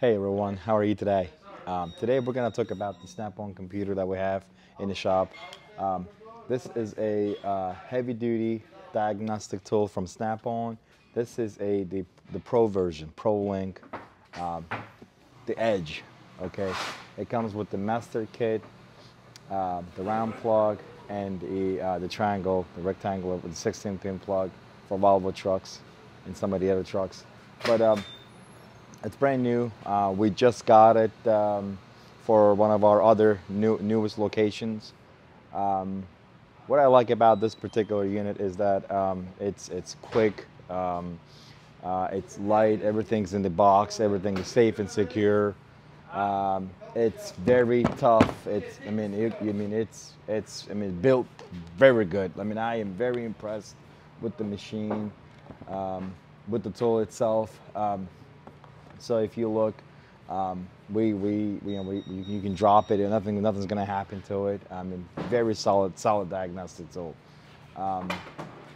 Hey everyone, how are you today? Um, today we're going to talk about the Snap-on computer that we have in the shop. Um, this is a uh, heavy-duty diagnostic tool from Snap-on. This is a the, the Pro version, Pro Link, um, the Edge. Okay, it comes with the master kit, uh, the round plug, and the uh, the triangle, the rectangular with the 16 pin plug for Volvo trucks and some of the other trucks. But um, it's brand new. Uh, we just got it um, for one of our other new, newest locations. Um, what I like about this particular unit is that um, it's it's quick, um, uh, it's light, everything's in the box, everything is safe and secure. Um, it's very tough. It's I mean it, mean it's it's I mean built very good. I mean I am very impressed with the machine, um, with the tool itself. So if you look, um, we, we, you know, we, you can drop it and nothing, nothing's gonna happen to it. I mean, very solid, solid diagnostic tool. Um,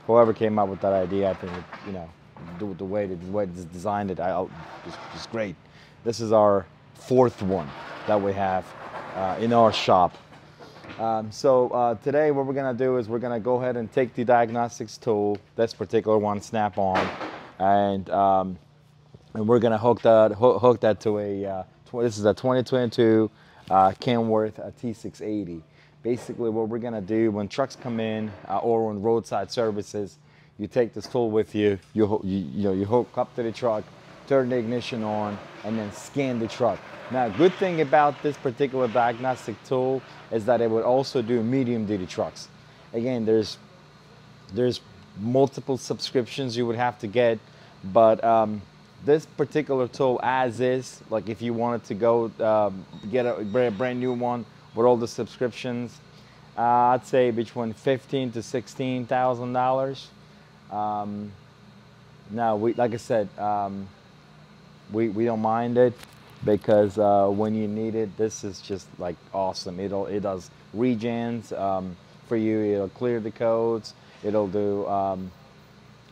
whoever came up with that idea, I think, you know, the, the way the way it's designed it, I, it's, it's great. This is our fourth one that we have uh, in our shop. Um, so uh, today what we're gonna do is we're gonna go ahead and take the diagnostics tool, this particular one, Snap-on, and um, and we're gonna hook that hook, hook that to a uh, this is a 2022 uh, Kenworth uh, T680. Basically, what we're gonna do when trucks come in uh, or on roadside services, you take this tool with you. You, you you know you hook up to the truck, turn the ignition on, and then scan the truck. Now, good thing about this particular diagnostic tool is that it would also do medium duty trucks. Again, there's there's multiple subscriptions you would have to get, but um, this particular tool as is, like if you wanted to go um, get a brand new one with all the subscriptions, uh, I'd say between fifteen to sixteen thousand um, dollars. Now, we like I said, um, we we don't mind it because uh, when you need it, this is just like awesome. It'll it does regens um, for you. It'll clear the codes. It'll do um,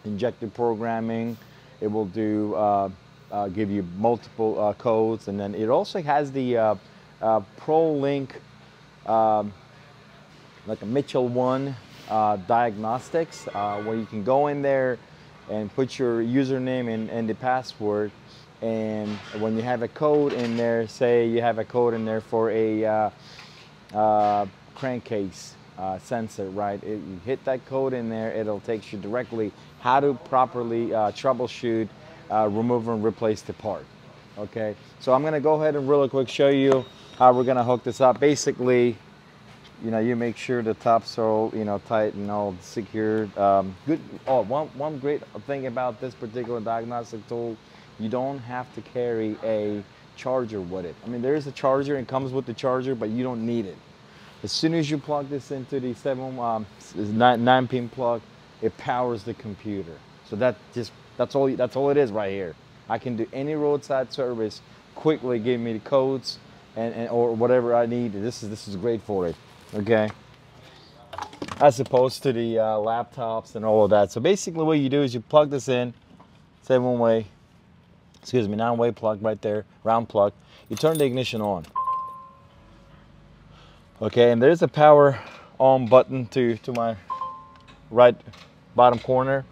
injector programming. It will do uh, uh, give you multiple uh, codes, and then it also has the uh, uh, ProLink, um, like a Mitchell One diagnostics, where you can go in there and put your username and, and the password. And when you have a code in there, say you have a code in there for a crankcase uh, sensor, right? It, you hit that code in there, it'll take you directly how to properly uh, troubleshoot, uh, remove and replace the part. Okay, so I'm gonna go ahead and really quick show you how we're gonna hook this up. Basically, you know, you make sure the tops are you know, tight and all secured. Um, good. Oh, one, one great thing about this particular diagnostic tool, you don't have to carry a charger with it. I mean, there is a charger, and comes with the charger, but you don't need it. As soon as you plug this into the seven um, nine, nine pin plug, it powers the computer. So that just that's all that's all it is right here. I can do any roadside service quickly, give me the codes and, and or whatever I need. This is this is great for it. Okay. As opposed to the uh, laptops and all of that. So basically, what you do is you plug this in, seven way, excuse me, nine way plug right there, round plug. You turn the ignition on. Okay, and there's a power on button to, to my right bottom corner.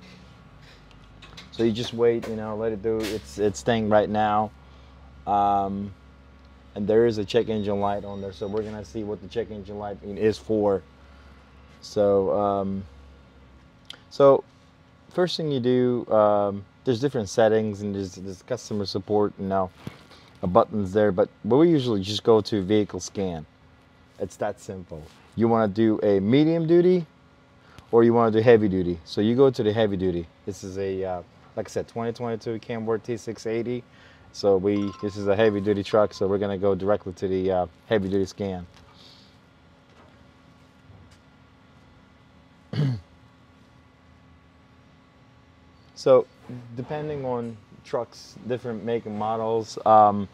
So you just wait, you know, let it do its, its thing right now. Um, and there is a check engine light on there. So we're gonna see what the check engine light is for. So, um, so first thing you do, um, there's different settings and there's, there's customer support and now buttons there, but we usually just go to vehicle scan. It's that simple. You want to do a medium duty or you want to do heavy duty. So you go to the heavy duty. This is a, uh, like I said, 2022 Kenworth T680. So we, this is a heavy duty truck. So we're going to go directly to the uh, heavy duty scan. so depending on trucks, different make and models, um,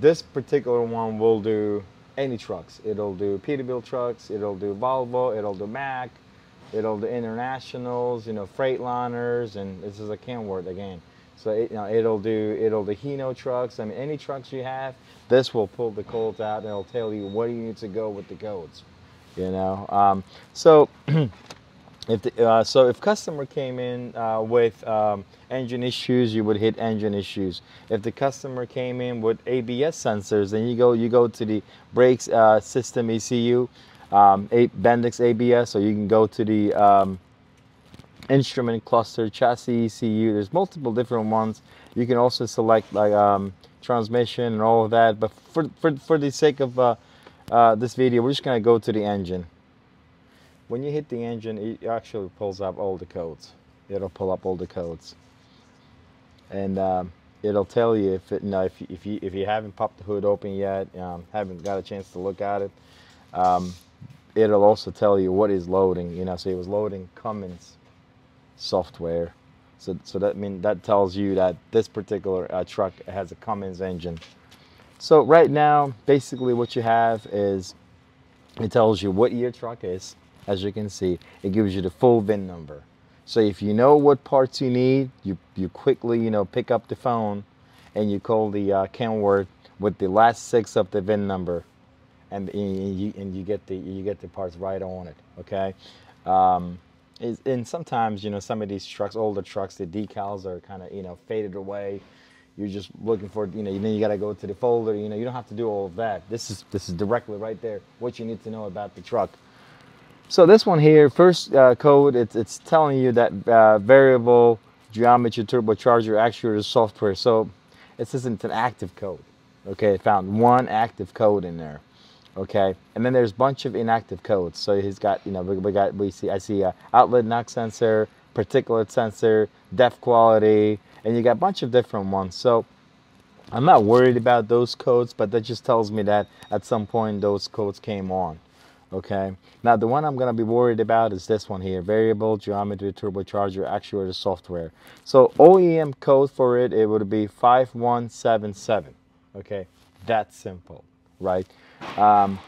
this particular one will do any trucks. It'll do Peterbilt trucks, it'll do Volvo, it'll do Mack, it'll do Internationals, you know, Freightliners, and this is a Kenworth again. So it, you know, it'll do it'll the Hino trucks. I mean, any trucks you have, this will pull the codes out and it'll tell you what you need to go with the codes. You know, um, so if the, uh, so if customer came in uh, with um, engine issues, you would hit engine issues. If the customer came in with ABS sensors, then you go you go to the brakes uh, system ECU, um, Bendix ABS, so you can go to the um, instrument cluster chassis ECU. There's multiple different ones. You can also select like um, transmission and all of that. But for for for the sake of uh, uh, this video, we're just gonna go to the engine when you hit the engine, it actually pulls up all the codes. It'll pull up all the codes, and um, it'll tell you if it, you know, if if you if you haven't popped the hood open yet, um, haven't got a chance to look at it. Um, it'll also tell you what is loading. You know, so it was loading Cummins software. So, so that mean that tells you that this particular uh, truck has a Cummins engine. So right now, basically what you have is it tells you what your truck is as you can see, it gives you the full VIN number. So if you know what parts you need, you, you quickly, you know, pick up the phone and you call the uh, Kenworth with the last six of the VIN number and, and, you, and you, get the, you get the parts right on it, okay? Um, and sometimes, you know, some of these trucks, older trucks, the decals are kind of, you know, faded away. You're just looking for, you know, then you got to go to the folder. You know, you don't have to do all of that. This is this is directly right there. What you need to know about the truck. So this one here, first uh, code, it's, it's telling you that uh, variable geometry turbocharger actuator is software. So this isn't an active code. Okay, it found one active code in there. Okay, and then there's a bunch of inactive codes. So he's got, you know, we, we got, we see, I see a outlet knock sensor, particulate sensor, DEF quality, and you got a bunch of different ones. So I'm not worried about those codes, but that just tells me that at some point those codes came on okay? Now the one i'm going to be worried about is this one here variable geometry turbocharger actuator software. So oem code for it it would be 5177 okay? That's simple right um,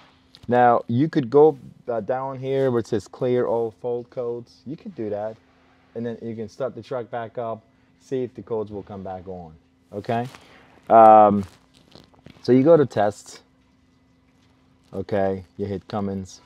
now you could go uh, down here where it says clear all fault codes. You could do that. And then you can start the truck back up see if the codes will come back on okay? Um, so you go to tests okay? You hit Cummins.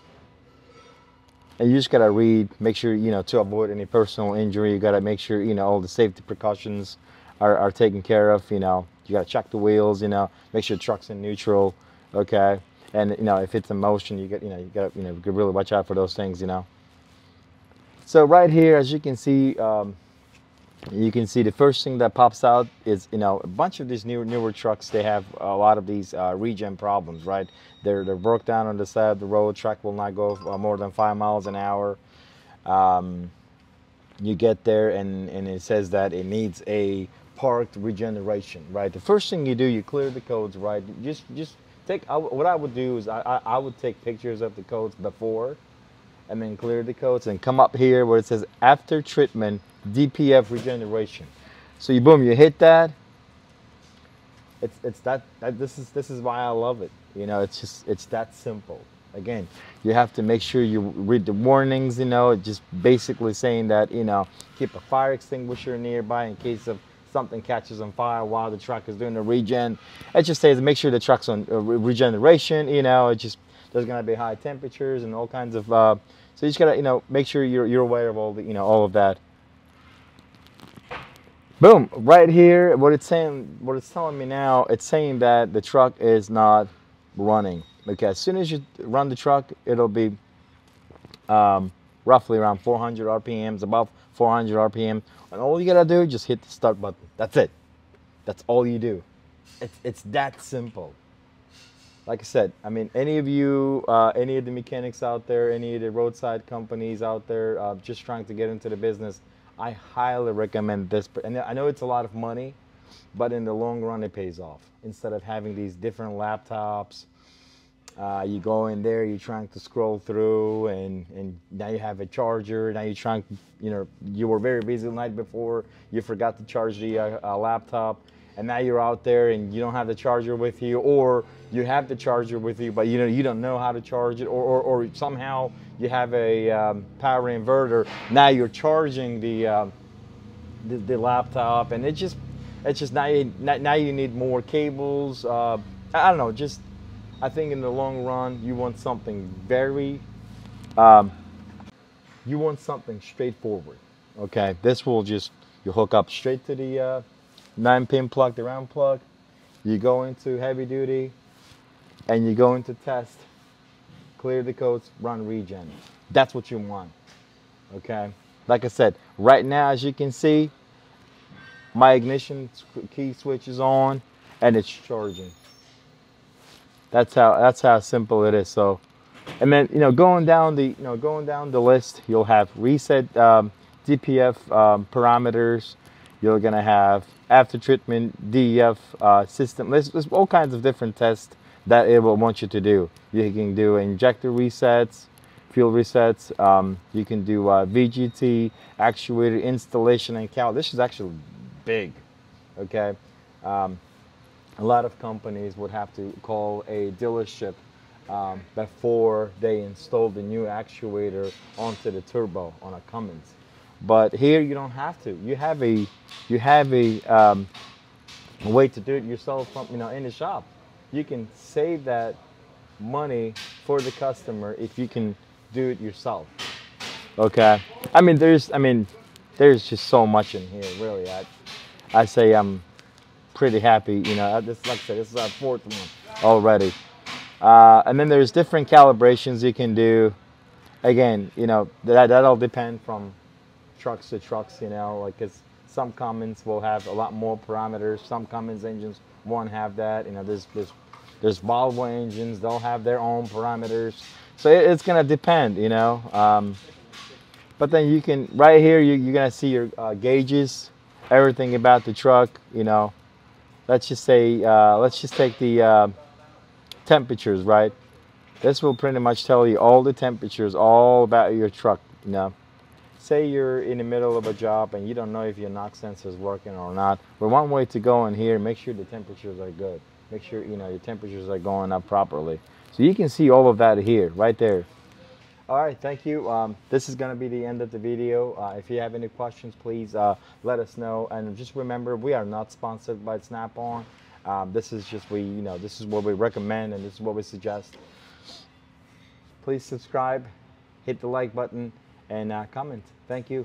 And you just gotta read make sure you know to avoid any personal injury. You gotta make sure you know all the safety precautions are, are taken care of you know? You gotta check the wheels you know? Make sure the truck's in neutral okay and you know if it's in motion you get you know you gotta you know you really watch out for those things you know. So right here as you can see um, you can see the first thing that pops out is you know a bunch of these newer newer trucks they have a lot of these uh, regen problems right? They're they're broke down on the side of the road truck will not go uh, more than five miles an hour. Um, you get there and and it says that it needs a parked regeneration right the first thing you do you clear the codes right just just take I, what I would do is I, I, I would take pictures of the codes before and then clear the codes and come up here where it says after treatment DPF regeneration. So you boom, you hit that. It's it's that, that this is this is why I love it. You know, it's just it's that simple. Again, you have to make sure you read the warnings. You know, just basically saying that you know keep a fire extinguisher nearby in case of something catches on fire while the truck is doing the regen. It just says make sure the truck's on uh, regeneration. You know, it just there's gonna be high temperatures and all kinds of. Uh, so you just gotta you know make sure you're you're aware of all the you know all of that. Boom, right here, what it's saying, what it's telling me now, it's saying that the truck is not running. Okay, as soon as you run the truck, it'll be um, roughly around 400 RPMs, above 400 RPM. And all you gotta do, just hit the start button. That's it. That's all you do. It's, it's that simple. Like I said, I mean, any of you, uh, any of the mechanics out there, any of the roadside companies out there, uh, just trying to get into the business, I highly recommend this. And I know it's a lot of money, but in the long run, it pays off. Instead of having these different laptops, uh, you go in there, you're trying to scroll through, and, and now you have a charger. Now you're trying, you know, you were very busy the night before, you forgot to charge the uh, uh, laptop and now you're out there and you don't have the charger with you or you have the charger with you but you know you don't know how to charge it or, or, or somehow you have a um, power inverter now you're charging the, um, the, the laptop and it just it's just now you now you need more cables. Uh, I don't know. Just I think in the long run, you want something very. Um, you want something straightforward. Okay, this will just you hook up straight to the uh, nine pin plug, the round plug. You go into heavy duty, and you go into test. Clear the codes, run regen. That's what you want. Okay, like I said, right now as you can see, my ignition key switch is on and it's charging. That's how that's how simple it is. So, and then you know going down the you know going down the list, you'll have reset um, DPF um, parameters. You're gonna have after treatment DEF uh, system. There's, there's all kinds of different tests that it will want you to do. You can do injector resets, fuel resets. Um, you can do uh, VGT, actuator installation and cal. This is actually big, okay? Um, a lot of companies would have to call a dealership um, before they install the new actuator onto the turbo on a Cummins. But here you don't have to. You have a you have a, um, way to do it yourself from you know in the shop. You can save that money for the customer if you can do it yourself. Okay. I mean there's I mean there's just so much in here really. I I say I'm pretty happy. You know, this like I said, this is our fourth one already. Uh, and then there's different calibrations you can do. Again, you know, that that'll depend from trucks to trucks. You know, like cause some Cummins will have a lot more parameters. Some Cummins engines won't have that. You know, there's there's there's Volvo engines. They'll have their own parameters. So it, it's gonna depend. You know. Um, but then you can right here you, you're gonna see your uh, gauges everything about the truck, you know. Let's just say, uh, let's just take the uh, temperatures, right? This will pretty much tell you all the temperatures, all about your truck, you know. Say you're in the middle of a job and you don't know if your knock sensor is working or not. But one way to go in here, make sure the temperatures are good. Make sure, you know, your temperatures are going up properly. So you can see all of that here, right there. All right, thank you. Um, this is going to be the end of the video. Uh, if you have any questions, please uh, let us know. And just remember, we are not sponsored by Snap-on. Um, this is just we, you know, this is what we recommend and this is what we suggest. Please subscribe, hit the like button, and uh, comment. Thank you.